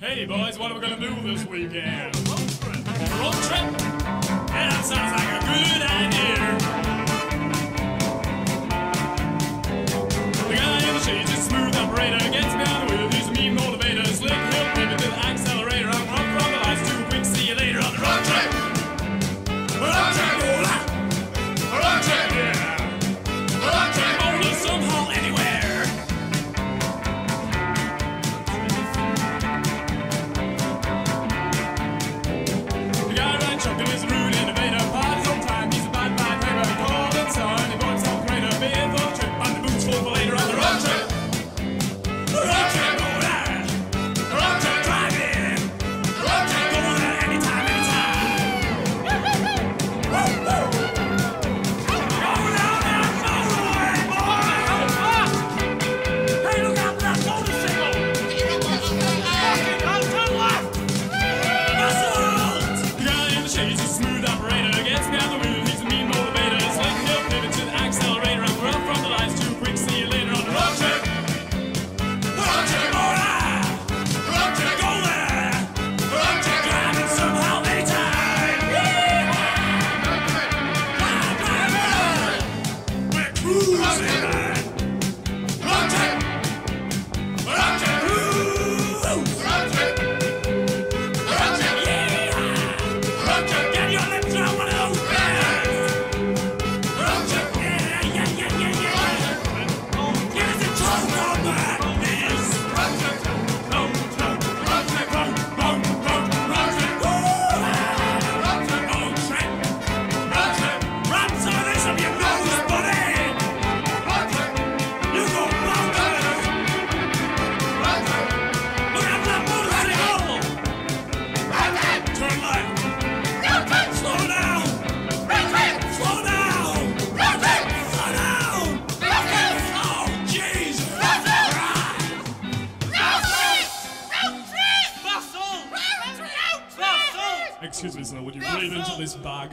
Hey, boys, what are we going to do this weekend? Honduras. Excuse me, sir, would you read into this bag?